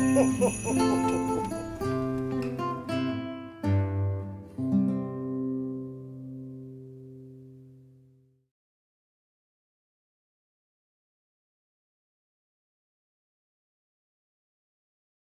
oh, oh, oh, oh.